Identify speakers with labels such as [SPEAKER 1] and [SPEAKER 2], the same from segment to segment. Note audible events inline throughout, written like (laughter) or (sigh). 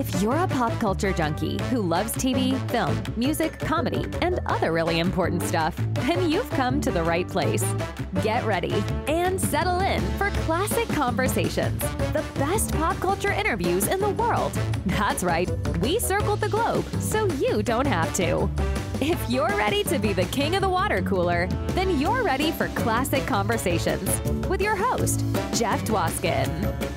[SPEAKER 1] If you're a pop culture junkie who loves TV, film, music, comedy, and other really important stuff, then you've come to the right place. Get ready and settle in for Classic Conversations, the best pop culture interviews in the world. That's right, we circled the globe so you don't have to. If you're ready to be the king of the water cooler, then you're ready for Classic Conversations with your host, Jeff Dwoskin.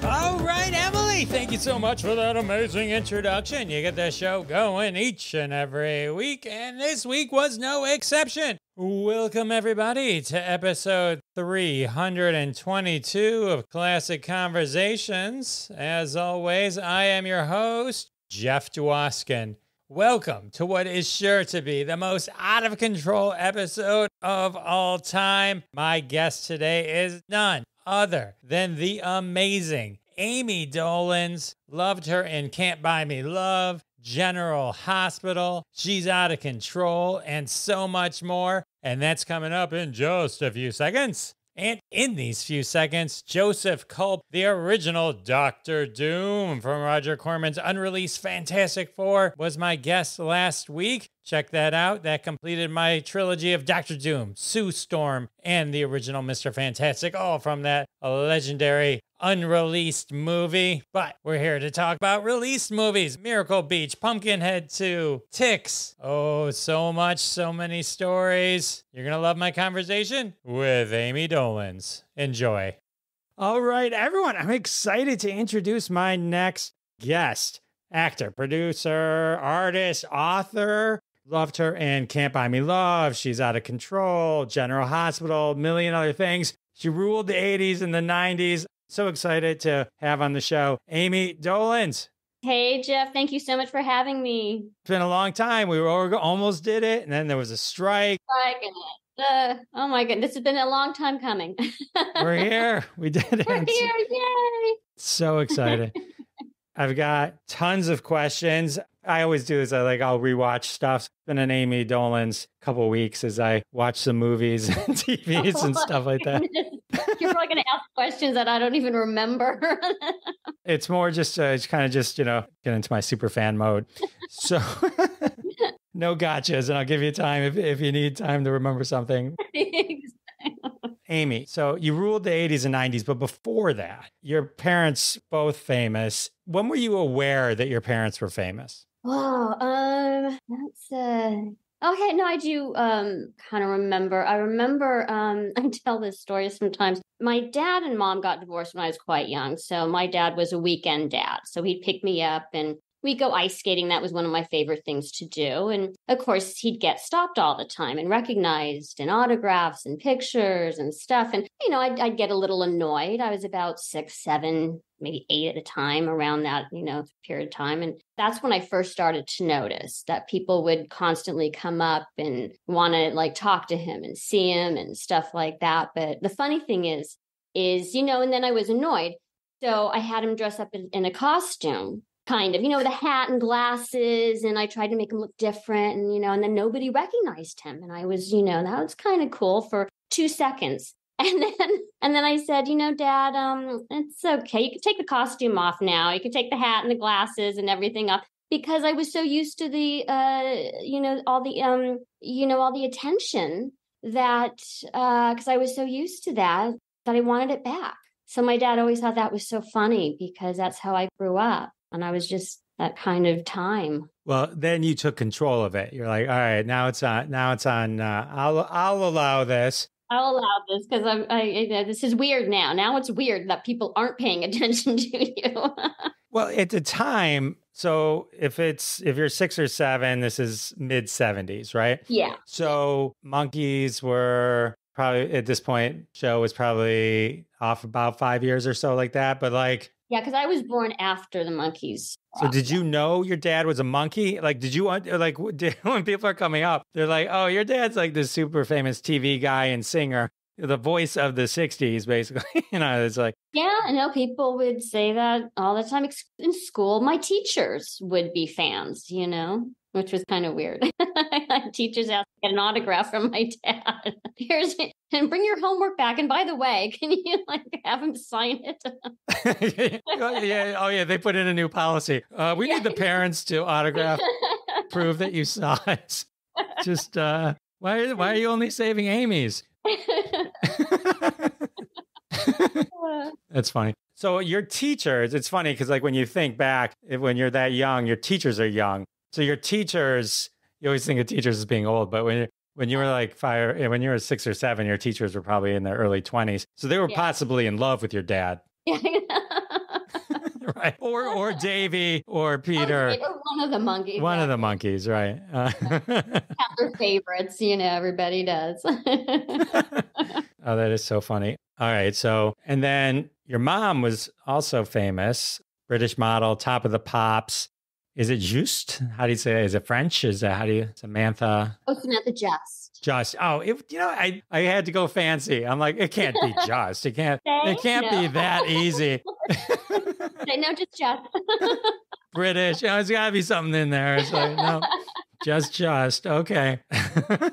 [SPEAKER 2] All right, Emily, thank you so much for that amazing introduction. You get the show going each and every week, and this week was no exception. Welcome, everybody, to episode 322 of Classic Conversations. As always, I am your host, Jeff Dwoskin. Welcome to what is sure to be the most out of control episode of all time. My guest today is none other than the amazing Ami Dolenz. Loved her in Can't Buy Me Love, General Hospital, She's Out of Control, and so much more. And that's coming up in just a few seconds. And in these few seconds, Joseph Culp, the original Doctor Doom from Roger Corman's unreleased Fantastic Four, was my guest last week. Check that out. That completed my trilogy of Doctor Doom, Sue Storm, and the original Mr. Fantastic, all from that legendary unreleased movie. But we're here to talk about released movies Miracle Beach, Pumpkinhead 2, Ticks. Oh, so much, so many stories. You're going to love my conversation with Ami Dolenz. Enjoy. All right, everyone, I'm excited to introduce my next guest actor, producer, artist, author. Loved her in Can't Buy Me Love. She's out of control, General Hospital, million other things. She ruled the 80s and the 90s. So excited to have on the show Ami Dolenz.
[SPEAKER 3] Hey, Jeff. Thank you so much for having me.
[SPEAKER 2] It's been a long time. We were almost did it, and then there was a strike.
[SPEAKER 3] Uh, oh my goodness, this has been a long time coming. (laughs)
[SPEAKER 2] we're here. We did it.
[SPEAKER 3] We're here. Yay.
[SPEAKER 2] So excited. (laughs) I've got tons of questions. I always do is I like I'll rewatch stuff. It's been an Ami Dolenz couple weeks as I watch some movies (laughs) and TVs oh, and (laughs) stuff like that.
[SPEAKER 3] You're probably going to ask questions that I don't even remember. (laughs)
[SPEAKER 2] it's more just uh, it's kind of just you know get into my super fan mode. So no gotchas, and I'll give you time if if you need time to remember something. Ami, so you ruled the 80s and 90s, but before that, your parents both famous. When were you aware that your parents were famous?
[SPEAKER 3] Oh, um, that's uh Okay, no, I do um kind of remember. I remember um (laughs) I tell this story sometimes. My dad and mom got divorced when I was quite young. So my dad was a weekend dad. So he'd pick me up and we go ice skating. That was one of my favorite things to do. And of course, he'd get stopped all the time and recognized and autographs and pictures and stuff. And, you know, I'd, I'd get a little annoyed. I was about six, seven, maybe eight at a time around that, you know, period of time. And that's when I first started to notice that people would constantly come up and want to like talk to him and see him and stuff like that. But the funny thing is, is, you know, and then I was annoyed. So I had him dress up in, in a costume kind of, you know, the hat and glasses. And I tried to make him look different. And, you know, and then nobody recognized him. And I was, you know, that was kind of cool for two seconds. (laughs) And then and then I said, you know, Dad, um, it's okay. You can take the costume off now. You can take the hat and the glasses and everything off because I was so used to the uh, you know, all the um, you know, all the attention that uh because I was so used to that that I wanted it back. So my dad always thought that was so funny because that's how I grew up. And I was just that kind of time.
[SPEAKER 2] Well, then you took control of it. You're like, all right, now it's on. Now it's on. Uh, I'll I'll allow this.
[SPEAKER 3] I'll allow this because I'm. I, this is weird now. Now it's weird that people aren't paying (laughs) attention to you.
[SPEAKER 2] well, at the time, so if it's if you're six or seven, this is mid seventies, right?
[SPEAKER 3] Yeah.
[SPEAKER 2] So Monkees were probably at this point show was probably off about five years or so like that but like
[SPEAKER 3] yeah, because I was born after the Monkees.
[SPEAKER 2] So did you know your dad was a monkey? Like, did you uh, want like did, (laughs) when people are coming up, they're like, "Oh, your dad's like this super famous TV guy and singer." the voice of the 60s basically (laughs) you know it's like
[SPEAKER 3] yeah i know people would say that all the time in school my teachers would be fans you know which was kind of weird (laughs) teachers asked to get an autograph from my dad here's and bring your homework back. And by the way, (laughs) can you like have him sign it? (laughs)
[SPEAKER 2] yeah. Oh, yeah. They put in a new policy. Uh, we
[SPEAKER 3] Yeah.
[SPEAKER 2] need the (laughs) parents to autograph, prove that you saw it. Just uh, why? Why are you only saving Ami's? That's funny. So your teachers, it's funny because like when you think back, if- when you're that young, your teachers are young. So your teachers, you always think of teachers as being old, but when when you were like five, when you were six or seven, your teachers were probably in their early twenties. So they were
[SPEAKER 3] Yeah.
[SPEAKER 2] possibly in love with your dad, (laughs) (laughs) right? Or or Davy or (laughs) Peter,
[SPEAKER 3] Okay, one of the Monkees.
[SPEAKER 2] one of the Monkees, right? Uh,
[SPEAKER 3] have their favorites. You know, everybody does.
[SPEAKER 2] oh, that is so funny. All right. So, and then your mom was also famous, British model, top of the pops. Is it Just? How do you say it? Is it French? Is it, how do you, Samantha?
[SPEAKER 3] oh, Samantha Juste.
[SPEAKER 2] Just. Oh, it, you know, I, I had to go fancy. I'm like, it can't be (laughs) just. It can't, it can't be that easy. (laughs)
[SPEAKER 3] no, just Just. (laughs)
[SPEAKER 2] British. You know, there's got to be something in there. It's like, no, just, just. Okay. All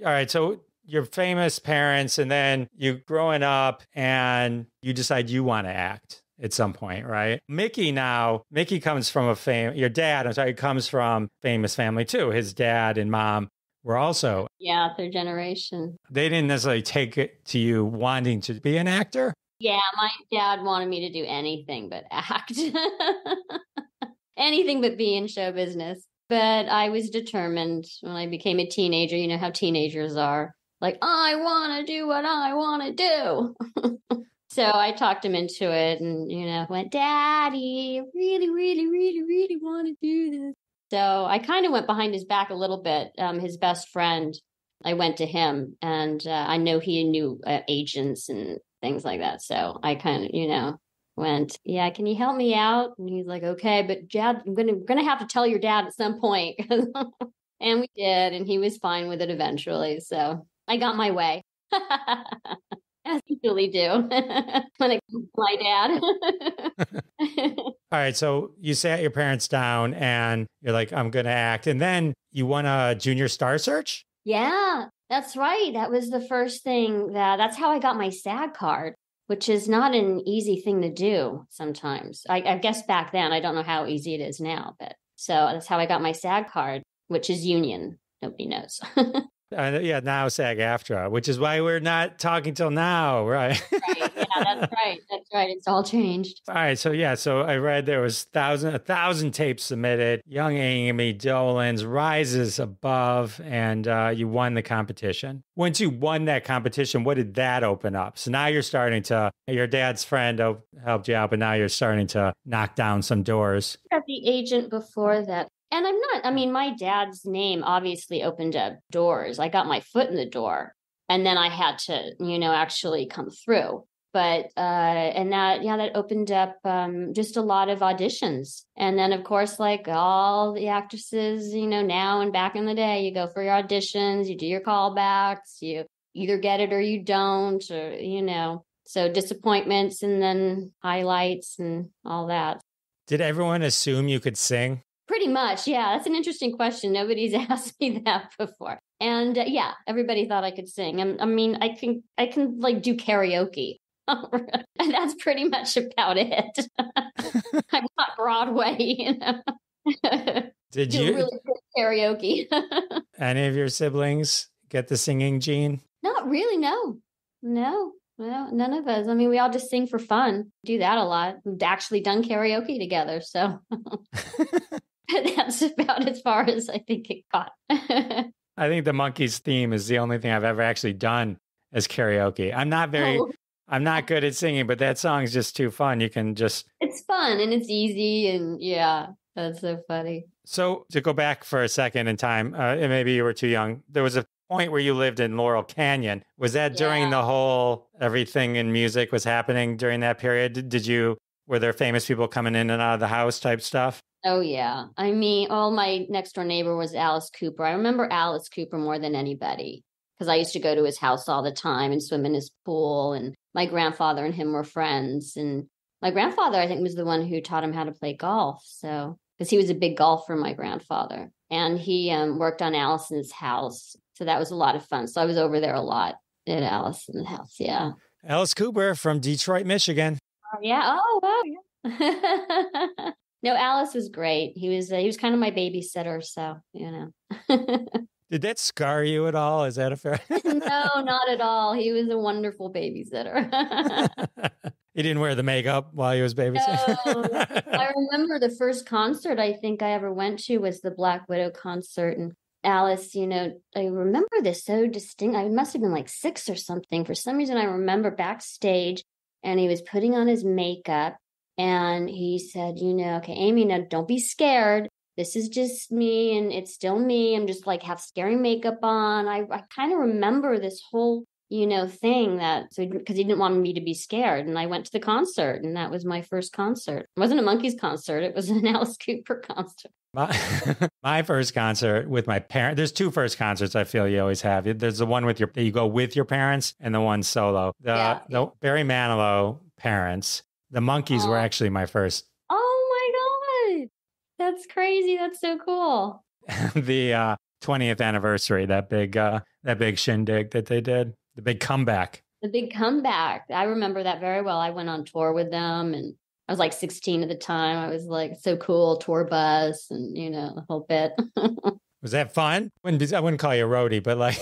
[SPEAKER 2] right. So your famous parents, and then you growing up and you decide you want to act at some point, right? Mickey now, Mickey comes from a fame, your dad, I'm sorry, comes from famous family too. His dad and mom were also,
[SPEAKER 3] yeah, third generation.
[SPEAKER 2] they didn't necessarily take it to you wanting to be an actor.
[SPEAKER 3] Yeah, my dad wanted me to do anything but act. (laughs) anything but be in show business. But I was determined when I became a teenager. You know how teenagers are like, I want to do what I want to do. (laughs) so I talked him into it and, you know, went, Daddy, I really, really, really, really want to do this. So I kind of went behind his back a little bit. Um, his best friend, I went to him and uh, I know he knew uh, agents and things like that. So I kind of, you know, went, yeah, can you help me out? And he's like, okay, but Dad, I'm gonna gonna have to tell your dad at some point. (laughs) and we did, and he was fine with it eventually. So I got my way. (laughs) As you usually do (laughs) when it comes to my dad.
[SPEAKER 2] All right. So you sat your parents down and you're like, I'm going to act. And then you won a junior star search.
[SPEAKER 3] Yeah, that's right. That was the first thing that that's how I got my SAG card, which is not an easy thing to do sometimes. I, I guess back then, I don't know how easy it is now, but so that's how I got my SAG card, which is union. Nobody knows. (laughs)
[SPEAKER 2] Uh, yeah, now SAG AFTRA, which is why we're not talking till now, (laughs) right?
[SPEAKER 3] right. Yeah, that's right. That's right. It's all changed.
[SPEAKER 2] All right, so yeah, so I read there was thousand a thousand tapes submitted. Young Ami Dolenz rises above, and uh, you won the competition. Once you won that competition, what did that open up? So now you're starting to. Your dad's friend helped you out, but now you're starting to knock down some doors.
[SPEAKER 3] Got the agent before that. And I'm not, I mean, my dad's name obviously opened up doors. I got my foot in the door and then I had to, you know, actually come through. But, uh, and that, yeah, that opened up um, just a lot of auditions. And then, of course, like all the actresses, you know, now and back in the day, you go for your auditions, you do your callbacks, you either get it or you don't, or, you know, so disappointments and then highlights and all that.
[SPEAKER 2] Did everyone assume you could sing?
[SPEAKER 3] Pretty much, yeah. That's an interesting question. Nobody's (laughs) asked me that before. And uh, yeah, everybody thought I could sing. I, I mean, I can, I can like do karaoke. (laughs) and that's pretty much about it. (laughs) I'm not Broadway, you know.
[SPEAKER 2] Did
[SPEAKER 3] do
[SPEAKER 2] you?
[SPEAKER 3] really good karaoke.
[SPEAKER 2] Any of your siblings get the singing gene?
[SPEAKER 3] not really, no, no, no, none of us. I mean, we all just sing for fun. Do that a lot. We've actually done karaoke together, so (laughs) that's about as far as I think it got. (laughs)
[SPEAKER 2] I think the Monkees theme is the only thing I've ever actually done as karaoke. I'm not very,
[SPEAKER 3] Oh.
[SPEAKER 2] I'm not good at singing, but that song's just too fun. You can just.
[SPEAKER 3] it's fun and it's easy and yeah that's so funny
[SPEAKER 2] So to go back for a second in time, uh, and maybe you were too young. There was a point where you lived in Laurel Canyon. Was that during
[SPEAKER 3] Yeah.
[SPEAKER 2] the whole everything in music was happening during that period? Did- Did you? Were there famous people coming in and out of the house type stuff?
[SPEAKER 3] Oh yeah i mean all my next door neighbor was alice cooper i remember alice cooper more than anybody because i used to go to his house all the time and swim in his pool and my grandfather and him were friends and my grandfather i think was the one who taught him how to play golf so because he was a big golfer my grandfather and he um, worked on allison's house so that was a lot of fun so i was over there a lot at had Alice in the house. Yeah.
[SPEAKER 2] Alice Cooper from Detroit, Michigan.
[SPEAKER 3] Oh, yeah. Oh, wow. (laughs) No, Alice was great. He was uh, he was kind of my babysitter, so you know. (laughs)
[SPEAKER 2] Did that scar you at all? Is that a fair? (laughs)
[SPEAKER 3] no, not at all. He was a wonderful babysitter. (laughs)
[SPEAKER 2] he didn't wear the makeup while he was babysitting.
[SPEAKER 3] No. I remember the first concert I think I ever went to was the Black Widow concert, and Alice, you know, I remember this so distinct. I must have been like six or something. For some reason, I remember backstage, and he was putting on his makeup, and he said, "You know, okay, Ami, now don't be scared." this is just me and it's still me. I'm just like have scary makeup on. I, I kind of remember this whole, you know, thing that so because he didn't want me to be scared. And I went to the concert and that was my first concert. It wasn't a Monkees concert, it was an (laughs) Alice Cooper concert.
[SPEAKER 2] My, (laughs) my first concert with my parents. There's two first concerts I feel you always have. There's the one with your you go with your parents, and the one solo. The, yeah. the Barry Manilow parents. The Monkees oh. were actually my first Oh my god,
[SPEAKER 3] that's crazy. That's so cool. (laughs)
[SPEAKER 2] the uh, 20th anniversary, that big uh, that big shindig that they did, the big comeback.
[SPEAKER 3] The big comeback. I remember that very well. I went on tour with them and I was like 16 at the time. I was like so cool, tour bus and you know, the whole bit. (laughs)
[SPEAKER 2] was that fun? I wouldn't call you a roadie, but like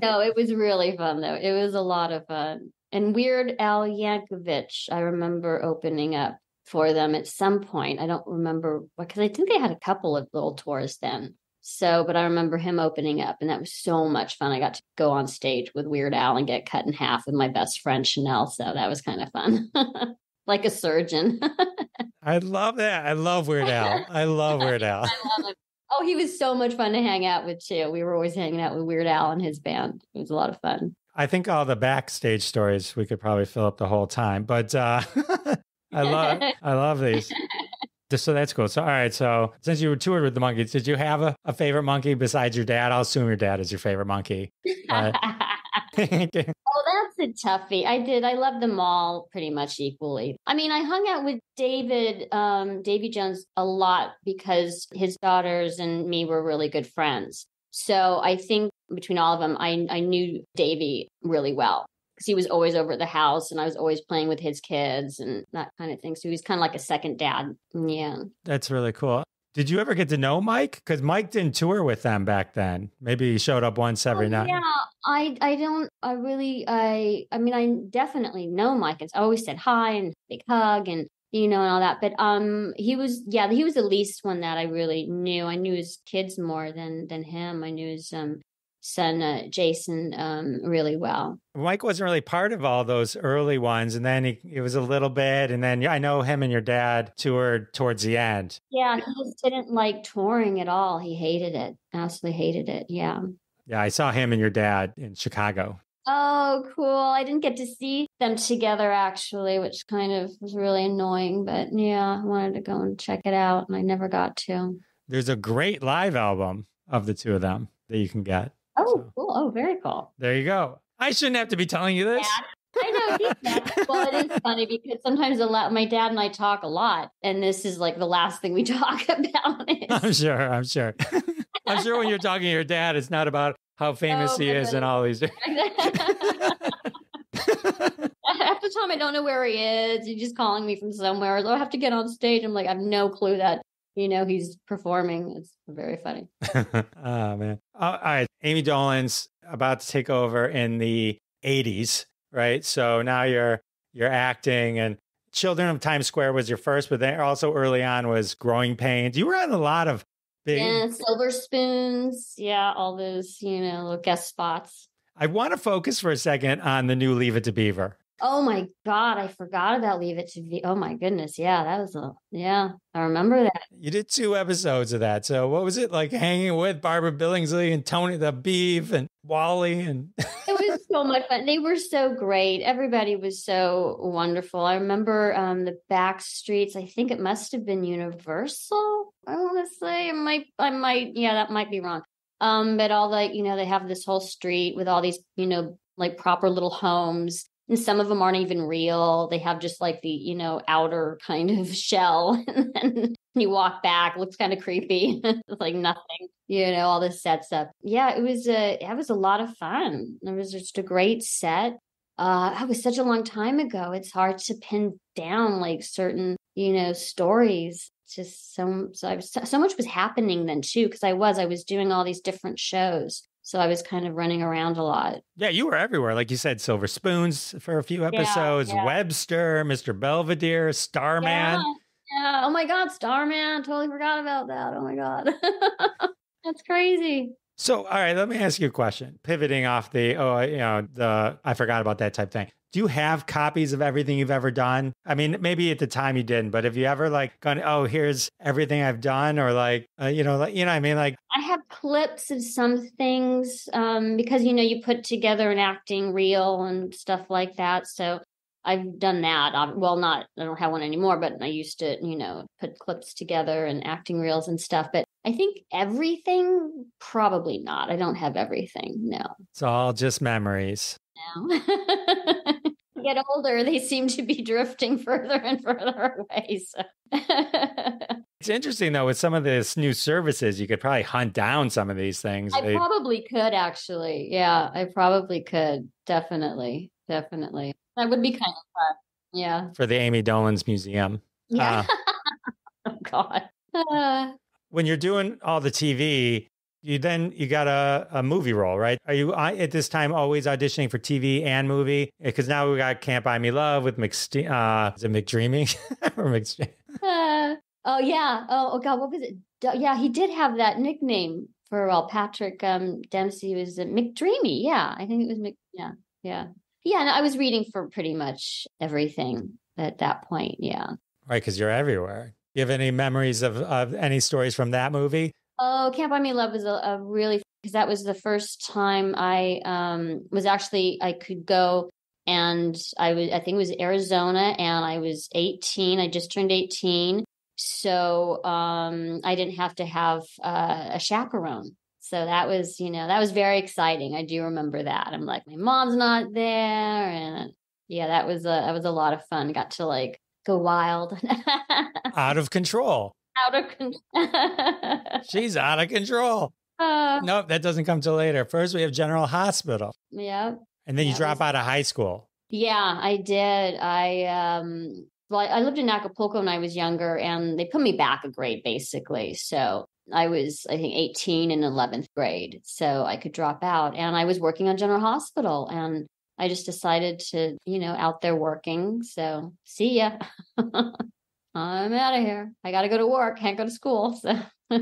[SPEAKER 3] No, it was really fun though. It was a lot of fun. And Weird Al Yankovic, I remember opening up for them at some point. I don't remember because I think they had a couple of little tours then. So, but I remember him opening up, and that was so much fun. I got to go on stage with Weird Al and get cut in half with my best friend Chanel. So that was kind of fun, (laughs) like a surgeon. (laughs)
[SPEAKER 2] I love that. I love Weird Al. I love (laughs) Weird Al. love
[SPEAKER 3] oh, he was so much fun to hang out with too. We were always hanging out with Weird Al and his band. It was a lot of fun.
[SPEAKER 2] I think all the backstage stories we could probably fill up the whole time, but uh, (laughs) I love (laughs) I love these. So that's cool. So all right. So since you were toured with the Monkees, did you have a, a favorite monkey besides your dad? I'll assume your dad is your favorite monkey.
[SPEAKER 3] Uh, (laughs) oh, that's a toughie. I did. I love them all pretty much equally. I mean, I hung out with David, um, Davy Jones a lot because his daughters and me were really good friends. So I think between all of them, I, I knew Davy really well because he was always over at the house and I was always playing with his kids and that kind of thing. So he was kind of like a second dad. Yeah.
[SPEAKER 2] That's really cool. Did you ever get to know Mike? Because Mike didn't tour with them back then. Maybe he showed up once oh, every oh, night.
[SPEAKER 3] Yeah, I I don't I really I I mean I definitely know Mike. It's always said hi and big hug and you know and all that. But um he was yeah he was the least one that I really knew. I knew his kids more than than him. I knew his um son uh, Jason um, really well.
[SPEAKER 2] Mike wasn't really part of all those early ones, and then he it was a little bit, and then I know him and your dad toured towards the end.
[SPEAKER 3] Yeah, he just didn't like touring at all. He hated it, absolutely hated it. Yeah.
[SPEAKER 2] Yeah, I saw him and your dad in Chicago.
[SPEAKER 3] Oh, cool. I didn't get to see them together actually, which kind of was really annoying. But yeah, I wanted to go and check it out, and I never got to.
[SPEAKER 2] There's a great live album of the two of them that you can get.
[SPEAKER 3] Oh, so, cool. Oh, very cool.
[SPEAKER 2] There you go. I shouldn't have to be telling you this.
[SPEAKER 3] Yeah. I know. well, it is funny because sometimes a lot, my dad and I talk a lot, and this is like the last thing we (laughs) talk about. Is...
[SPEAKER 2] I'm sure. I'm sure. (laughs) I'm sure when you're talking to your dad, it's not about how famous oh, he is and all these. (laughs) Half
[SPEAKER 3] the time, I don't know where he is. He's just calling me from somewhere. So I have to get on stage. I'm like, I have no clue that you know he's performing. It's very funny.
[SPEAKER 2] oh (laughs) man! All right, Ami Dolenz about to take over in the '80s, right? So now you're you're acting, and Children of Times Square was your first, but then also early on was Growing Pains. You were on a lot of
[SPEAKER 3] yeah, Silver Spoons, yeah, all those you know guest spots.
[SPEAKER 2] I want to focus for a second on the new Leave It to Beaver.
[SPEAKER 3] Oh my God, I forgot about Leave It to Be. Oh my goodness. Yeah, that was a, yeah, I remember that.
[SPEAKER 2] You did two episodes of that. So what was it like hanging with Barbara Billingsley and Tony the Beef and Wally? And (laughs)
[SPEAKER 3] it was so much fun. They were so great. Everybody was so wonderful. I remember um, the back streets. I think it must have been Universal. I want to say I might, I might, yeah, that might be wrong. Um, but all the, you know, they have this whole street with all these, you know, like proper little homes and some of them aren't even real. They have just like the, you know, outer kind of (laughs) shell. and then you walk back, looks kind of creepy. (laughs) it's like nothing, you know, all this set stuff. Yeah, it was a, it was a lot of fun. It was just a great set. Uh, it was such a long time ago. It's hard to pin down like certain, you know, stories. Just so, so I was, so much was happening then too. Cause I was, I was doing all these different shows. So I was kind of running around a lot.
[SPEAKER 2] Yeah, you were everywhere. Like you said, Silver Spoons for a few episodes, yeah, yeah. Webster, Mr. Belvedere, Starman.
[SPEAKER 3] Yeah, yeah. Oh my God, Starman. Totally forgot about that. Oh my God. (laughs) That's crazy.
[SPEAKER 2] So, all right, let me ask you a question. Pivoting off the, oh, you know, the, I forgot about that type thing. Do you have copies of everything you've ever done? I mean, maybe at the time you didn't, but have you ever like gone, oh, here's everything I've done, or like, uh, you know, like, you know, I mean, like,
[SPEAKER 3] I have clips of some things um, because you know you put together an acting reel and stuff like that. So I've done that. Well, not I don't have one anymore, but I used to, you know, put clips together and acting reels and stuff. But I think everything, probably not. I don't have everything. No,
[SPEAKER 2] it's all just memories.
[SPEAKER 3] No. (laughs) get older, they seem to be drifting further and further away. So. (laughs)
[SPEAKER 2] it's interesting though with some of this new services, you could probably hunt down some of these things.
[SPEAKER 3] I probably could actually. Yeah, I probably could. Definitely, definitely. That would be kind of fun. Yeah.
[SPEAKER 2] For the Ami Dolenz Museum.
[SPEAKER 3] Yeah. Uh, (laughs) oh God. Uh, (sighs)
[SPEAKER 2] when you're doing all the TV, you then you got a, a movie role, right? Are you at this time always auditioning for TV and movie? Because now we got Can't Buy Me Love with McSte- uh, is it McDreamy (laughs) or McSte-
[SPEAKER 3] uh, Oh yeah. Oh, oh God, what was it? Yeah, he did have that nickname for a while. Patrick um, Dempsey was McDreamy. Yeah, I think it was Mc. Yeah, yeah, yeah. And I was reading for pretty much everything at that point. Yeah.
[SPEAKER 2] Right, because you're everywhere. You have any memories of, of any stories from that movie?
[SPEAKER 3] Oh, Can't Buy Me Love was a, a really because that was the first time I um, was actually I could go and I was I think it was Arizona and I was 18. I just turned 18, so um, I didn't have to have uh, a chaperone. So that was you know that was very exciting. I do remember that. I'm like my mom's not there, and yeah, that was a that was a lot of fun. Got to like go wild, (laughs)
[SPEAKER 2] out of control
[SPEAKER 3] out of control. (laughs)
[SPEAKER 2] She's out of control. Uh, nope, that doesn't come till later. First, we have General Hospital.
[SPEAKER 3] Yeah.
[SPEAKER 2] And then you drop was... out of high school.
[SPEAKER 3] Yeah, I did. I um well, I lived in Acapulco when I was younger, and they put me back a grade basically. So I was, I think, 18 in 11th grade. So I could drop out. And I was working on General Hospital. And I just decided to, you know, out there working. So see ya. (laughs) I'm out of here. I got to go to work. Can't go to school. (laughs) So.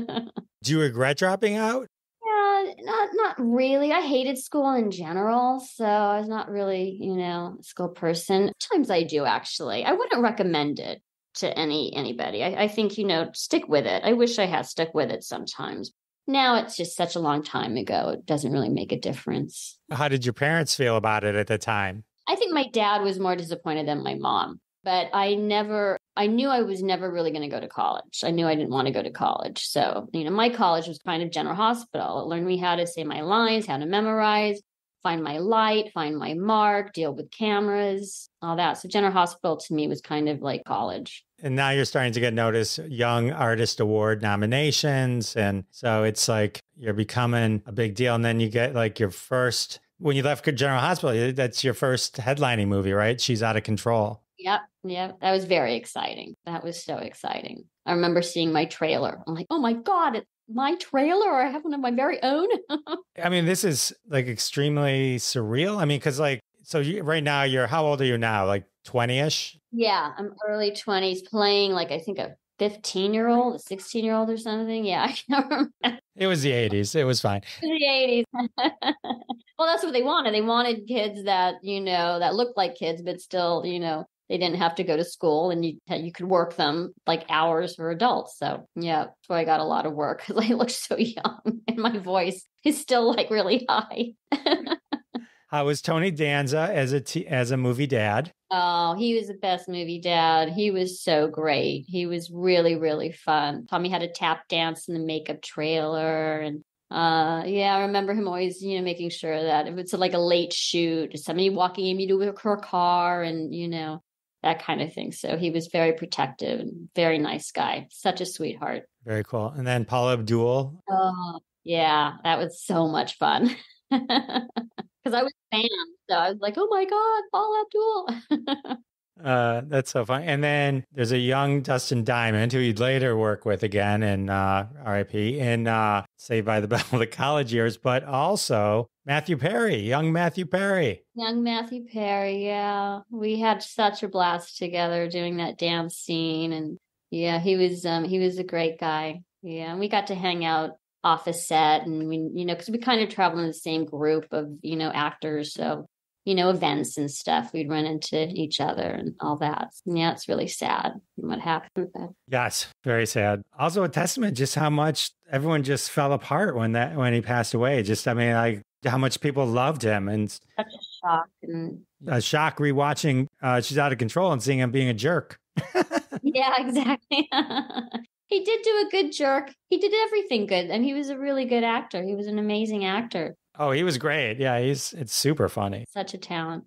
[SPEAKER 2] Do you regret dropping out?
[SPEAKER 3] Yeah, not not really. I hated school in general, so I was not really, you know, a school person. Sometimes I do actually. I wouldn't recommend it to any anybody. I, I think you know, stick with it. I wish I had stuck with it sometimes. Now it's just such a long time ago. It doesn't really make a difference.
[SPEAKER 2] How did your parents feel about it at the time?
[SPEAKER 3] I think my dad was more disappointed than my mom but I never, I knew I was never really going to go to college. I knew I didn't want to go to college. So, you know, my college was kind of general hospital. It learned me how to say my lines, how to memorize, find my light, find my mark, deal with cameras, all that. So, general hospital to me was kind of like college.
[SPEAKER 2] And now you're starting to get noticed Young Artist Award nominations. And so it's like you're becoming a big deal. And then you get like your first, when you left General Hospital, that's your first headlining movie, right? She's out of control.
[SPEAKER 3] Yep. Yep. That was very exciting. That was so exciting. I remember seeing my trailer. I'm like, oh my God, it's my trailer I have one of my very own. (laughs)
[SPEAKER 2] I mean, this is like extremely surreal. I mean, because like, so you, right now you're, how old are you now? Like 20 ish?
[SPEAKER 3] Yeah. I'm early 20s playing like, I think a 15 year old, a 16 year old or something. Yeah. (laughs) I can't remember.
[SPEAKER 2] It was the 80s. It was fine.
[SPEAKER 3] the 80s. (laughs) well, that's what they wanted. They wanted kids that, you know, that looked like kids, but still, you know, they didn't have to go to school and you you could work them like hours for adults. So yeah, that's why I got a lot of work because (laughs) I look so young and my voice is still like really high. (laughs)
[SPEAKER 2] How was Tony Danza as a t- as a movie dad?
[SPEAKER 3] Oh, he was the best movie dad. He was so great. He was really really fun. Tommy had a tap dance in the makeup trailer and Uh, yeah, I remember him always, you know, making sure that if it's like a late shoot, somebody walking in to her car, and you know that kind of thing. So he was very protective and very nice guy, such a sweetheart.
[SPEAKER 2] Very cool. And then Paula Abdul.
[SPEAKER 3] Oh, yeah, that was so much fun. (laughs) Because I was a fan, so I was like, "Oh my god, Paula Abdul!" (laughs)
[SPEAKER 2] Uh, that's so fun. And then there's a young Dustin Diamond who you'd later work with again in uh, RIP in uh, Saved by the Bell, (laughs) the college years, but also Matthew Perry, young Matthew Perry.
[SPEAKER 3] Young Matthew Perry, yeah. We had such a blast together doing that dance scene. And yeah, he was um he was a great guy. Yeah. And we got to hang out off a set and we you know, because we kind of traveled in the same group of, you know, actors. So you know, events and stuff. We'd run into each other and all that. Yeah, it's really sad what happened.
[SPEAKER 2] Yes, very sad. Also a testament just how much everyone just fell apart when that when he passed away. Just I mean, like how much people loved him and
[SPEAKER 3] such a shock and
[SPEAKER 2] a shock rewatching uh, she's out of control and seeing him being a jerk. (laughs)
[SPEAKER 3] yeah, exactly. (laughs) he did do a good jerk. He did everything good, and he was a really good actor. He was an amazing actor.
[SPEAKER 2] Oh, he was great. Yeah, he's it's super funny.
[SPEAKER 3] Such a talent.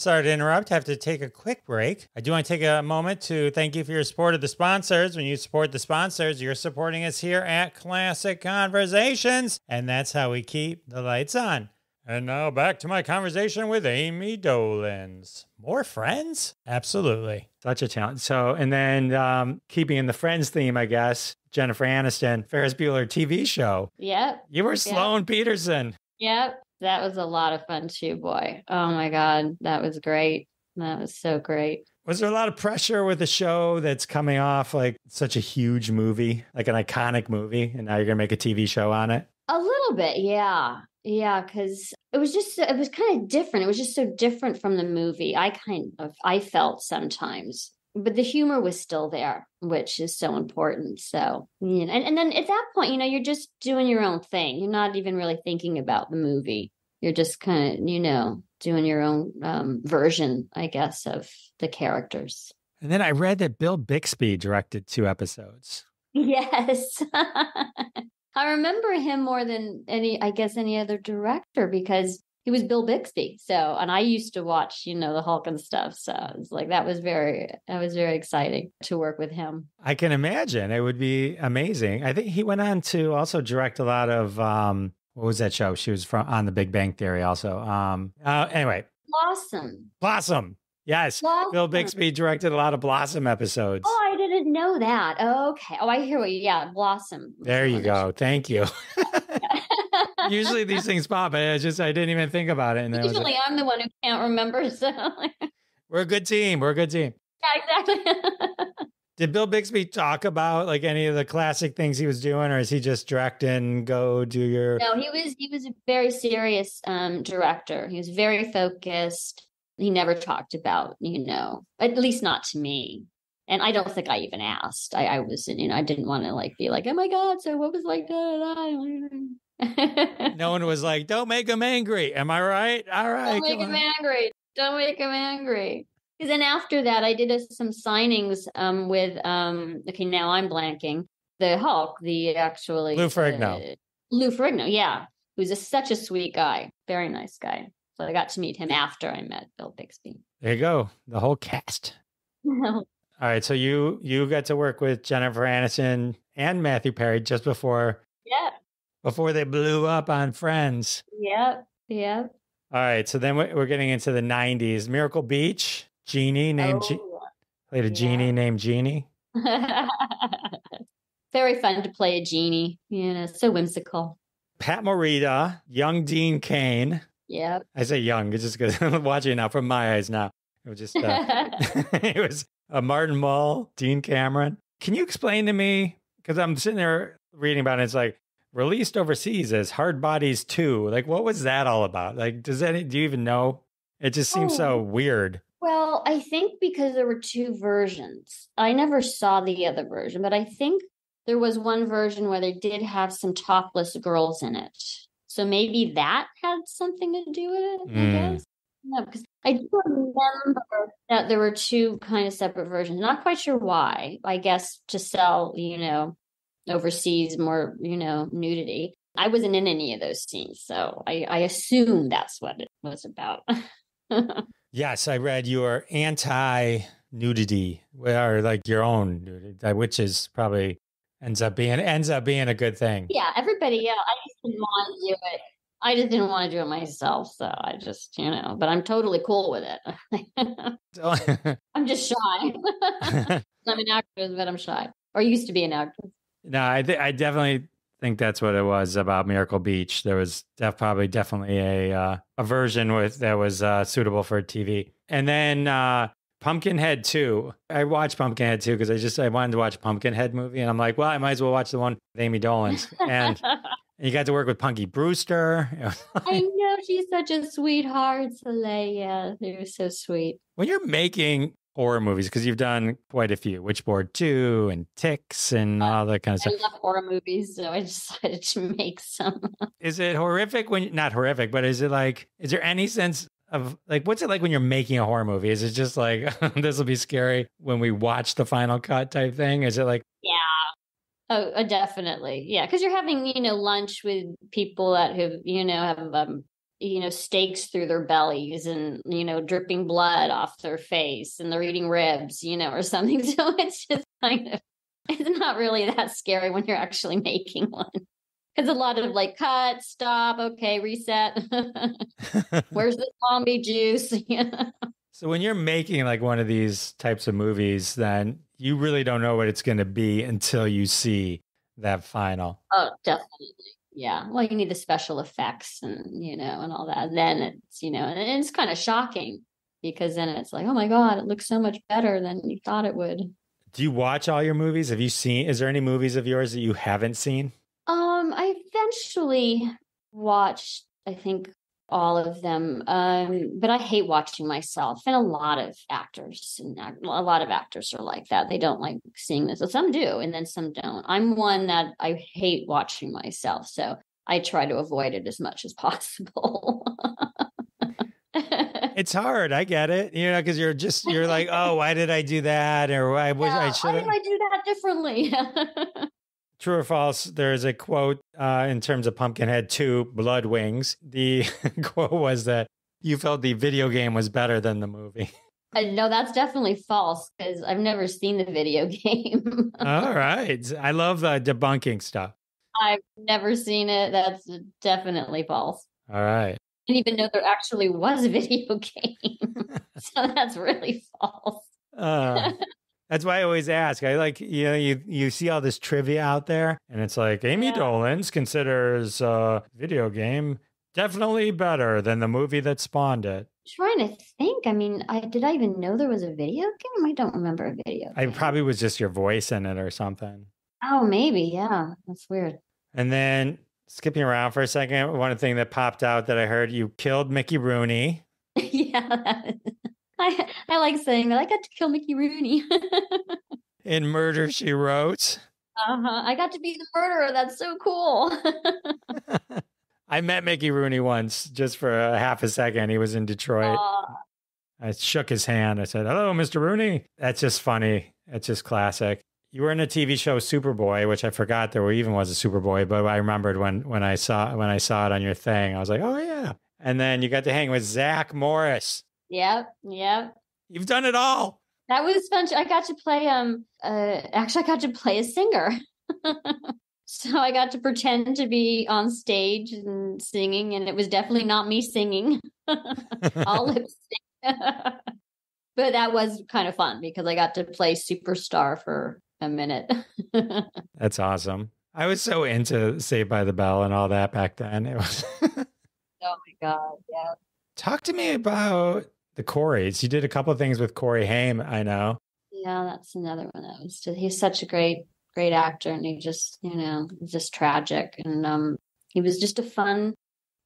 [SPEAKER 2] Sorry to interrupt. I have to take a quick break. I do want to take a moment to thank you for your support of the sponsors. When you support the sponsors, you're supporting us here at Classic Conversations, and that's how we keep the lights on. And now back to my conversation with Ami Dolenz. More friends? Absolutely. Such a talent. So, and then um, keeping in the Friends theme, I guess, Jennifer Aniston, Ferris Bueller TV show.
[SPEAKER 3] Yep.
[SPEAKER 2] You were Sloane yep. Peterson.
[SPEAKER 3] Yep. That was a lot of fun too, boy. Oh my God. That was great. That was so great.
[SPEAKER 2] Was there a lot of pressure with a show that's coming off like such a huge movie, like an iconic movie, and now you're going to make a TV show on it?
[SPEAKER 3] A little bit, yeah. Yeah, because it was just, it was kind of different. It was just so different from the movie. I kind of, I felt sometimes but the humor was still there, which is so important. So, you know, and, and then at that point, you know, you're just doing your own thing. You're not even really thinking about the movie. You're just kind of, you know, doing your own um, version, I guess, of the characters.
[SPEAKER 2] And then I read that Bill Bixby directed two episodes.
[SPEAKER 3] Yes. (laughs) I remember him more than any, I guess, any other director because he was Bill Bixby. So, and I used to watch, you know, the Hulk and stuff. So it's like that was very, that was very exciting to work with him.
[SPEAKER 2] I can imagine it would be amazing. I think he went on to also direct a lot of, um, what was that show? She was from on the Big Bang Theory also. Um, uh, anyway,
[SPEAKER 3] Blossom.
[SPEAKER 2] Blossom. Yes. Blossom. Bill Bixby directed a lot of Blossom episodes.
[SPEAKER 3] Oh, I didn't know that. okay. Oh, I hear what you, yeah, Blossom.
[SPEAKER 2] There you go. Thank you. (laughs) Usually these things pop. I just I didn't even think about it. And
[SPEAKER 3] Usually I'm the one who can't remember. (laughs) So
[SPEAKER 2] we're a good team. We're a good team.
[SPEAKER 3] Yeah, exactly. (laughs)
[SPEAKER 2] Did Bill Bixby talk about like any of the classic things he was doing, or is he just direct and go do your?
[SPEAKER 3] No, he was he was a very serious um, director. He was very focused. He never talked about you know, at least not to me. And I don't think I even asked. I, I was, you know, I didn't want to like be like, oh my god, so what was like that?
[SPEAKER 2] No one was like, "Don't make him angry." Am I right? All right.
[SPEAKER 3] Don't make him angry. Don't make him angry. Because then after that, I did a, some signings um, with. Um, okay, now I'm blanking. The Hulk, the actually
[SPEAKER 2] Lou Ferrigno.
[SPEAKER 3] Uh, Lou Ferrigno, yeah, who's a, such a sweet guy, very nice guy. So I got to meet him after I met Bill Bixby.
[SPEAKER 2] There you go, the whole cast. (laughs) All right, so you you got to work with Jennifer Aniston and Matthew Perry just before
[SPEAKER 3] yeah
[SPEAKER 2] before they blew up on Friends.
[SPEAKER 3] Yep. Yep.
[SPEAKER 2] All right. So then we're getting into the 90s. Miracle Beach, Jeannie named, oh, played a yeah. genie named Jeannie. (laughs)
[SPEAKER 3] Very fun to play a genie. You know, so whimsical.
[SPEAKER 2] Pat Morita, young Dean Cain.
[SPEAKER 3] Yep.
[SPEAKER 2] I say young, it's just because (laughs) I'm watching it now from my eyes now. It was just, uh, (laughs) it was uh, Martin Mull, Dean Cameron. Can you explain to me? Because I'm sitting there reading about it. It's like released overseas as Hard Bodies 2. Like, what was that all about? Like, does any, do you even know? It just seems oh. so weird.
[SPEAKER 3] Well, I think because there were two versions. I never saw the other version, but I think there was one version where they did have some topless girls in it. So maybe that had something to do with it, mm. I hmm. guess. Yeah, because I do remember that there were two kind of separate versions. Not quite sure why. I guess to sell, you know, overseas more, you know, nudity. I wasn't in any of those scenes, so I, I assume that's what it was about. (laughs)
[SPEAKER 2] yes, I read your anti nudity or like your own nudity, which is probably ends up being ends up being a good thing.
[SPEAKER 3] Yeah, everybody. Yeah, I just didn't want to do it. I just didn't want to do it myself, so I just, you know. But I'm totally cool with it. (laughs) (laughs) I'm just shy. I'm an actress, but I'm shy, or used to be an actress.
[SPEAKER 2] No, I th- I definitely think that's what it was about Miracle Beach. There was def- probably definitely a uh, a version with that was uh, suitable for TV. And then uh, Pumpkinhead 2. I watched Pumpkinhead 2 because I just I wanted to watch a Pumpkinhead movie, and I'm like, well, I might as well watch the one with Ami Dolenz. And, and (laughs) you got to work with Punky Brewster. (laughs)
[SPEAKER 3] I know she's such a sweetheart, Soleil. Yeah, they're so sweet.
[SPEAKER 2] When you're making horror movies because you've done quite a few Witchboard 2 and Ticks and all that kind of stuff.
[SPEAKER 3] I love horror movies, so I decided to (laughs) make some.
[SPEAKER 2] is it horrific when not horrific, but is it like is there any sense of like what's it like when you're making a horror movie? Is it just like (laughs) this will be scary when we watch the final cut type thing? Is it like
[SPEAKER 3] Yeah. Oh, uh, definitely. Yeah, because you're having, you know, lunch with people that have, you know, have um, you know, stakes through their bellies and, you know, dripping blood off their face and they're eating ribs, you know, or something. (laughs) So it's just kind of, it's not really that scary when you're actually making one. Because a lot of like cut, stop, okay, reset. (laughs) (laughs) Where's the zombie juice?
[SPEAKER 2] so when you're making like one of these types of movies, then you really don't know what it's going to be until you see that final.
[SPEAKER 3] Oh, definitely yeah well you need the special effects and you know and all that then it's you know and it's kind of shocking because then it's like oh my god it looks so much better than you thought it would.
[SPEAKER 2] Do you watch all your movies? Have you seen is there any movies of yours that you haven't seen?
[SPEAKER 3] Um i eventually watched i think all of them. Um, but I hate watching myself, and a lot of actors and a lot of actors are like that. They don't like seeing this. some do, and then some don't. I'm one that I hate watching myself, so I try to avoid it as much as possible. (laughs)
[SPEAKER 2] it's hard. I get it. You know, because you're just you're like, oh, why did I do that? Or I wish yeah, I should.
[SPEAKER 3] Why did I do that differently? (laughs)
[SPEAKER 2] True or false? There is a quote uh, in terms of Pumpkinhead 2 Blood Wings. The (laughs) quote was that you felt the video game was better than the movie. (laughs)
[SPEAKER 3] Uh, no, that's definitely false because I've never seen the video (laughs) game.
[SPEAKER 2] All right. I love the debunking stuff.
[SPEAKER 3] I've never seen it. That's definitely false.
[SPEAKER 2] All right.
[SPEAKER 3] I didn't even know there actually was a video game. so that's really false.
[SPEAKER 2] Uh, that's why I always ask. I like you know you you see all this trivia out there, and it's like Ami yeah. Dolenz considers uh, video game definitely better than the movie that spawned it.
[SPEAKER 3] I'm trying to think. I mean, I did I even know there was a video game? I don't remember a video.
[SPEAKER 2] I probably was just your voice in it or something.
[SPEAKER 3] Oh, maybe. Yeah, that's weird.
[SPEAKER 2] And then skipping around for a second, one thing that popped out that I heard you killed Mickey Rooney. (laughs)
[SPEAKER 3] yeah. I, I like saying that. I got to kill Mickey Rooney. (laughs)
[SPEAKER 2] In Murder, She Wrote.
[SPEAKER 3] Uh huh. I got to be the murderer. That's so cool. (laughs)
[SPEAKER 2] I met Mickey Rooney once just for a half a second. He was in Detroit. Uh, I shook his hand. I said, Hello, Mr. Rooney. That's just funny. It's just classic. You were in a TV show Superboy, which I forgot there even was a Superboy, but I remembered when when I saw when I saw it on your thing. I was like, Oh yeah. And then you got to hang with Zach Morris.
[SPEAKER 3] Yep, yep.
[SPEAKER 2] You've done it all.
[SPEAKER 3] That was fun. I got to play um uh actually I got to play a singer. (laughs) so I got to pretend to be on stage and singing and it was definitely not me singing. (laughs) All (laughs) lip sync. but that was kind of fun because I got to play superstar for a minute.
[SPEAKER 2] That's awesome. I was so into Saved by the Bell and all that back then. It was
[SPEAKER 3] Oh my god, yeah.
[SPEAKER 2] Talk to me about the Coreys. You did a couple of things with Corey Haim, I know.
[SPEAKER 3] Yeah, that's another one that was just, he's such a great, great actor and he just, you know, just tragic. And um he was just a fun,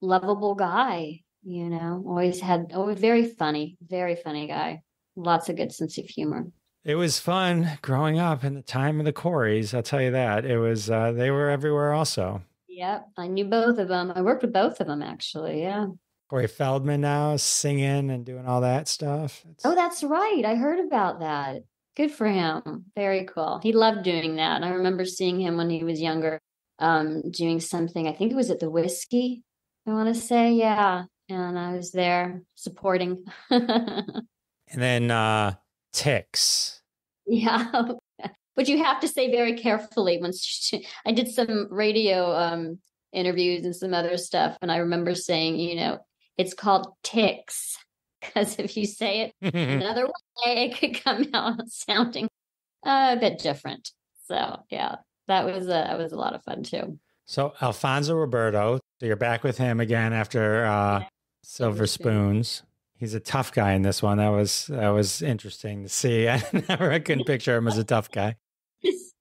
[SPEAKER 3] lovable guy, you know, always had always very funny, very funny guy. Lots of good sense of humor.
[SPEAKER 2] It was fun growing up in the time of the Coreys. I'll tell you that. It was uh, they were everywhere also.
[SPEAKER 3] Yep, I knew both of them. I worked with both of them actually. Yeah.
[SPEAKER 2] Corey Feldman now singing and doing all that stuff.
[SPEAKER 3] It's... Oh, that's right. I heard about that. Good for him. Very cool. He loved doing that. I remember seeing him when he was younger. Um, doing something. I think it was at the whiskey. I want to say, yeah, and I was there supporting. (laughs)
[SPEAKER 2] and then uh, ticks.
[SPEAKER 3] Yeah, but you have to say very carefully. Once I did some radio um, interviews and some other stuff, and I remember saying, you know, it's called ticks (laughs) because if you say it (laughs) another way, it could come (laughs) out sounding a bit different. So yeah, that was a that was a lot of fun too.
[SPEAKER 2] So Alfonso Ribeiro, so you're back with him again after uh, Silver Spoons. He's a tough guy in this one. That was that was interesting to see. I never couldn't picture him as a tough guy.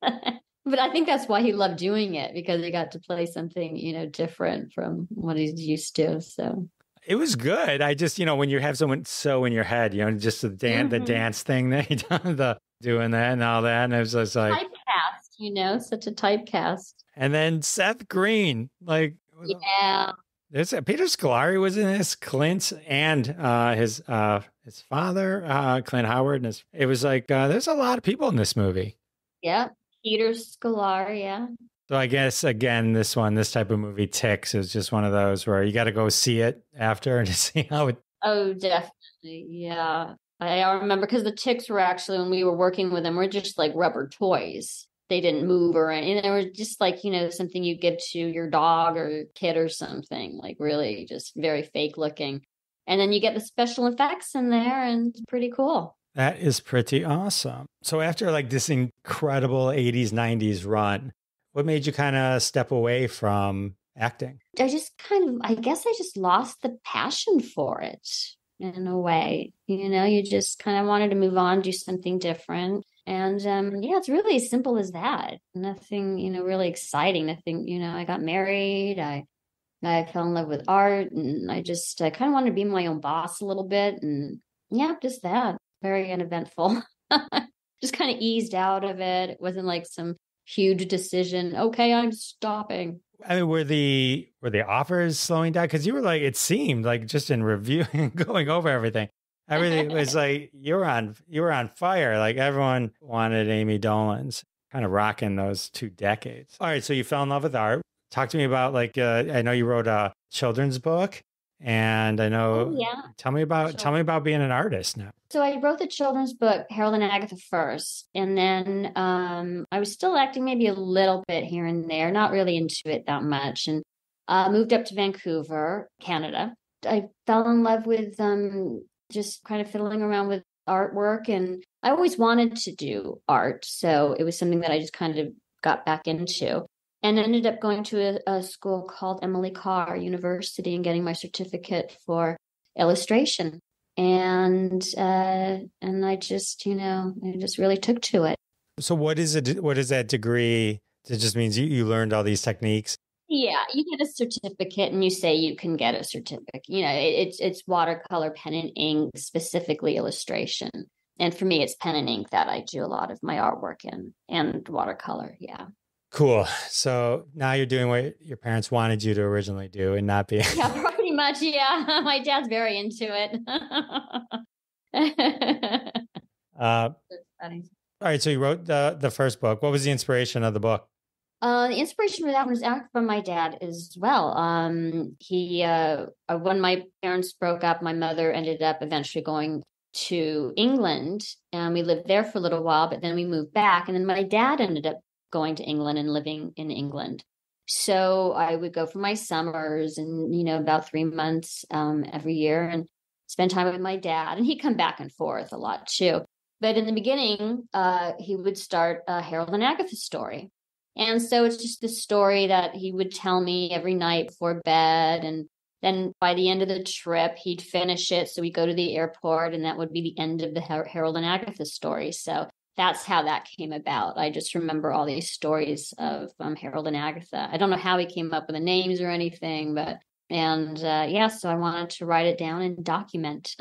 [SPEAKER 3] but I think that's why he loved doing it because he got to play something you know different from what he's used to. So
[SPEAKER 2] it was good. I just, you know, when you have someone so in your head, you know, just the dance, mm-hmm. the dance thing that (laughs) he done, the doing that and all that, and it was just like
[SPEAKER 3] typecast, you know, such a typecast.
[SPEAKER 2] And then Seth Green, like,
[SPEAKER 3] yeah,
[SPEAKER 2] there's Peter Scolari was in this, Clint and uh, his uh, his father, uh, Clint Howard, and his, it was like uh, there's a lot of people in this movie.
[SPEAKER 3] Yeah, Peter Scolari, yeah.
[SPEAKER 2] So I guess again, this one, this type of movie, Ticks, is just one of those where you got to go see it after (laughs) to see how it.
[SPEAKER 3] Oh, definitely, yeah. I remember because the ticks were actually when we were working with them, were just like rubber toys. They didn't move or anything. They were just like you know something you give to your dog or kid or something. Like really, just very fake looking. And then you get the special effects in there, and it's pretty cool.
[SPEAKER 2] That is pretty awesome. So after like this incredible 80s 90s run, what made you kind of step away from acting?
[SPEAKER 3] I just kind of, I guess I just lost the passion for it in a way. You know, you just kind of wanted to move on, do something different. And um, yeah, it's really as simple as that. Nothing, you know, really exciting. Nothing, you know, I got married. I I fell in love with art and I just I kind of wanted to be my own boss a little bit. And yeah, just that. Very uneventful. (laughs) just kind of eased out of it. It wasn't like some huge decision. Okay, I'm stopping.
[SPEAKER 2] I mean, were the were the offers slowing down? Because you were like, it seemed like just in reviewing, (laughs) going over everything, everything was (laughs) like you were on you were on fire. Like everyone wanted Ami Dolenz, kind of rocking those two decades. All right, so you fell in love with art. Talk to me about like uh, I know you wrote a children's book. And I know.
[SPEAKER 3] Oh, yeah.
[SPEAKER 2] Tell me about sure. tell me about being an artist now.
[SPEAKER 3] So I wrote the children's book Harold and Agatha first, and then um, I was still acting maybe a little bit here and there, not really into it that much, and uh, moved up to Vancouver, Canada. I fell in love with um, just kind of fiddling around with artwork, and I always wanted to do art, so it was something that I just kind of got back into and ended up going to a, a, school called Emily Carr University and getting my certificate for illustration. And uh, and I just, you know, I just really took to it.
[SPEAKER 2] So what is it? What is that degree? It just means you, you learned all these techniques.
[SPEAKER 3] Yeah, you get a certificate, and you say you can get a certificate. You know, it, it's it's watercolor, pen and ink, specifically illustration. And for me, it's pen and ink that I do a lot of my artwork in, and watercolor. Yeah.
[SPEAKER 2] Cool. So now you're doing what your parents wanted you to originally do and not be. (laughs)
[SPEAKER 3] yeah, pretty much. Yeah. (laughs) My dad's very into it.
[SPEAKER 2] uh, (laughs) all right. So you wrote the, the first book. What was the inspiration of the book?
[SPEAKER 3] Uh, the inspiration for that was actually from my dad as well. Um, he, uh, uh, when my parents broke up, my mother ended up eventually going to England and we lived there for a little while, but then we moved back. And then my dad ended up going to England and living in England. So I would go for my summers and, you know, about three months um, every year and spend time with my dad. And he'd come back and forth a lot too. But in the beginning, uh, he would start a Harold and Agatha story. And so it's just the story that he would tell me every night before bed. And then by the end of the trip, he'd finish it. So we'd go to the airport, and that would be the end of the Harold and Agatha story. So that's how that came about. I just remember all these stories of um, Harold and Agatha. I don't know how he came up with the names or anything, but and uh, yeah, so I wanted to write it down and document.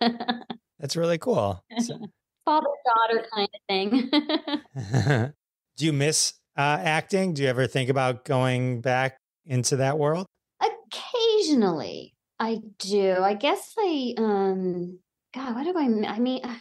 [SPEAKER 3] (laughs)
[SPEAKER 2] that's really cool. So... (laughs)
[SPEAKER 3] Father daughter kind of
[SPEAKER 2] thing. (laughs) Do you miss uh, acting? Do you ever think about going back into that world?
[SPEAKER 3] Occasionally, I do. I guess I um. God, what do I? I mean, I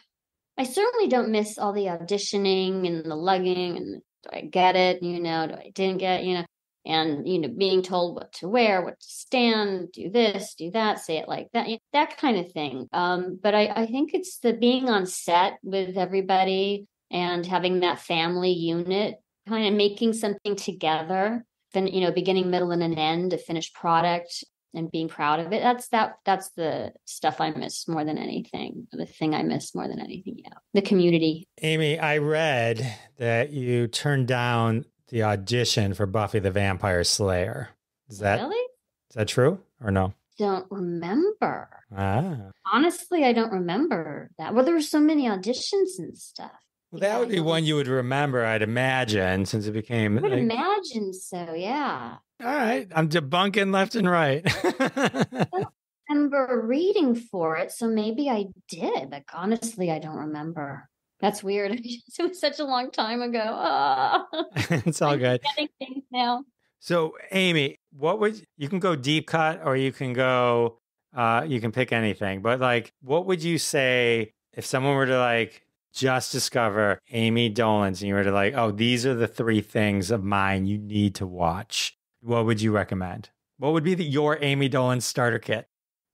[SPEAKER 3] certainly don't miss all the auditioning and the lugging and do I get it? You know, do I didn't get, you know. and you know being told what to wear what to stand do this do that say it like that that kind of thing um, but I, I think it's the being on set with everybody and having that family unit kind of making something together then you know beginning middle and an end a finished product and being proud of it that's that that's the stuff i miss more than anything the thing i miss more than anything yeah the community.
[SPEAKER 2] Ami i read that you turned down the audition for buffy the vampire slayer. Is that
[SPEAKER 3] really?
[SPEAKER 2] is that true or no?
[SPEAKER 3] Don't remember.
[SPEAKER 2] Ah.
[SPEAKER 3] Honestly i don't remember that. Well there were so many auditions and stuff
[SPEAKER 2] well, that would be one you would remember, I'd imagine, since it became.
[SPEAKER 3] I would like, imagine so, yeah.
[SPEAKER 2] All right, I'm debunking left and right.
[SPEAKER 3] I don't remember reading for it, so maybe I did. Like honestly, I don't remember. That's weird. (laughs) it was such a long time ago. Oh. (laughs)
[SPEAKER 2] it's all good.
[SPEAKER 3] Getting things now.
[SPEAKER 2] So, Ami, what would you can go deep cut, or you can go, uh, you can pick anything. But like, what would you say if someone were to like just discover Ami Dolenz and you were like, oh, these are the three things of mine you need to watch? what would you recommend? What would be the, your Ami Dolenz starter kit?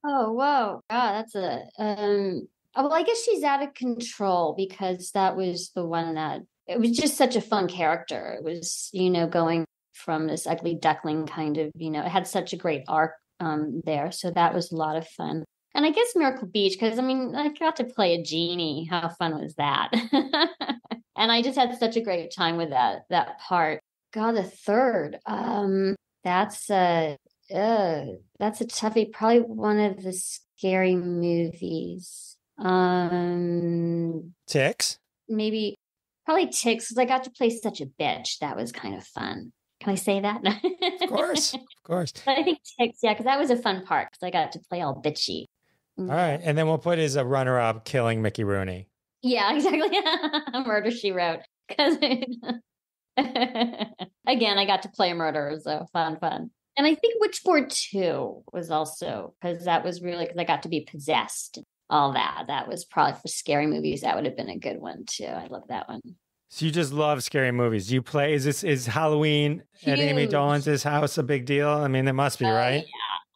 [SPEAKER 3] Oh, whoa. God, that's a, um, oh, well, I guess she's out of control because that was the one that, it was just such a fun character. It was, you know, going from this ugly duckling kind of, you know, it had such a great arc um, there. So that was a lot of fun. And I guess Miracle Beach, because I mean, I got to play a genie. How fun was that? (laughs) and I just had such a great time with that that part. God, the third. Um, that's a uh, that's a toughie. Probably one of the scary movies. Um,
[SPEAKER 2] Ticks.
[SPEAKER 3] Maybe probably Ticks because I got to play such a bitch. That was kind of fun. Can I say that? (laughs)
[SPEAKER 2] of course, of course.
[SPEAKER 3] But I think Ticks, yeah, because that was a fun part because I got to play all bitchy. Mm.
[SPEAKER 2] All right, and then we'll put as a runner-up killing Mickey Rooney.
[SPEAKER 3] Yeah, (laughs) exactly. (laughs) Murder She Wrote. Because (laughs) Again, I got to play a murderer, so fun, fun. And I think Witchboard 2 was also because that was really because I got to be possessed. All that. That was probably for scary movies. That would have been a good one too. I love that one.
[SPEAKER 2] So you just love scary movies. You play is this is Halloween Huge. at Ami Dolenz's house a big deal? I mean, it must be,
[SPEAKER 3] oh,
[SPEAKER 2] right?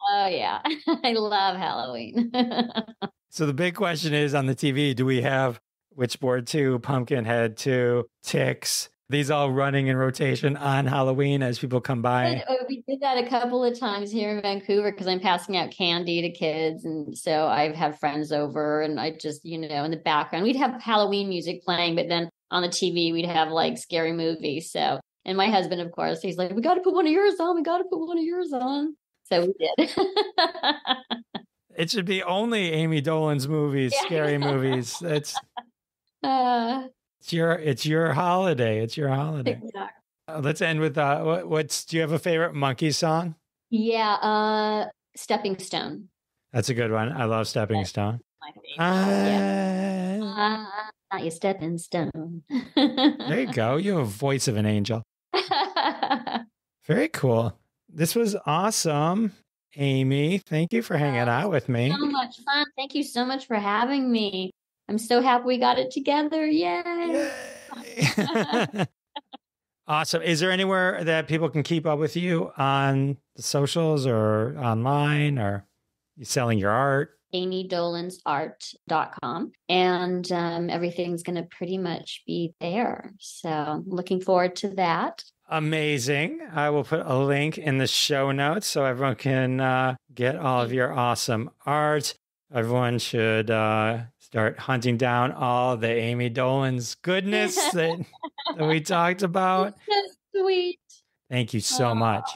[SPEAKER 3] Oh yeah. (laughs) I love Halloween. (laughs)
[SPEAKER 2] so the big question is on the TV, do we have Witchboard 2, Pumpkinhead 2, Ticks, these all running in rotation on Halloween as people come by.
[SPEAKER 3] Uh, we did that a couple of times here in Vancouver because I'm passing out candy to kids, and so I have had friends over, and I just you know in the background we'd have Halloween music playing, but then on the TV we'd have like scary movies. So, and my husband, of course, he's like, "We got to put one of yours on. We got to put one of yours on." So we did.
[SPEAKER 2] it should be only Ami Dolenz movies, yeah. scary movies. It's. (laughs) Uh, it's your it's your holiday. It's your holiday. Uh, let's end with uh, what, what's do you have a favorite Monkees song?
[SPEAKER 3] Yeah, uh, Stepping Stone.
[SPEAKER 2] That's a good one. I love Stepping That's Stone.
[SPEAKER 3] My favorite. yeah. Uh, not your stepping stone.
[SPEAKER 2] there you go. You have a voice of an angel. (laughs) Very cool. This was awesome. Ami, thank you for hanging out with me.
[SPEAKER 3] So much fun. Thank you so much for having me. I'm so happy we got it together. Yay.
[SPEAKER 2] Yay. (laughs) awesome. Is there anywhere that people can keep up with you on the socials or online or you selling your art?
[SPEAKER 3] amydolenzart.com and um, everything's going to pretty much be there. So looking forward to that.
[SPEAKER 2] Amazing. I will put a link in the show notes so everyone can uh, get all of your awesome art. Everyone should uh, start hunting down all the Ami Dolenz goodness (laughs) that, that we talked about.
[SPEAKER 3] So sweet.
[SPEAKER 2] Thank you so oh, much.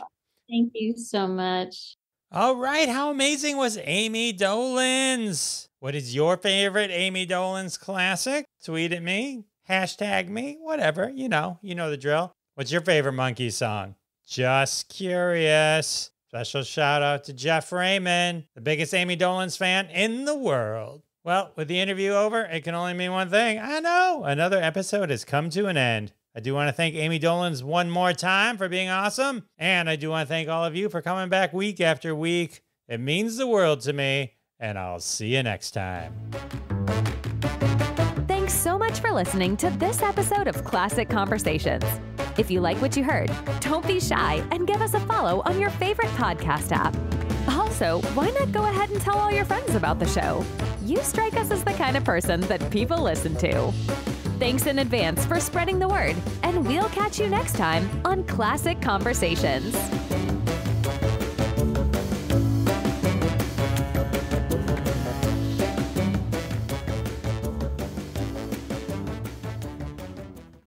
[SPEAKER 3] Thank you so much.
[SPEAKER 2] All right. How amazing was Ami Dolenz? What is your favorite Ami Dolenz classic? Tweet at me, hashtag me, whatever. You know, you know the drill. What's your favorite Monkees song? Just curious. Special shout out to Jeff Raymond, the biggest Ami Dolenz fan in the world. Well, with the interview over, it can only mean one thing. I know another episode has come to an end. I do want to thank Ami Dolenz one more time for being awesome. And I do want to thank all of you for coming back week after week. It means the world to me. And I'll see you next time.
[SPEAKER 1] Thanks so much for listening to this episode of Classic Conversations. If you like what you heard, don't be shy and give us a follow on your favorite podcast app. Also, why not go ahead and tell all your friends about the show? You strike us as the kind of person that people listen to. Thanks in advance for spreading the word, and we'll catch you next time on Classic Conversations.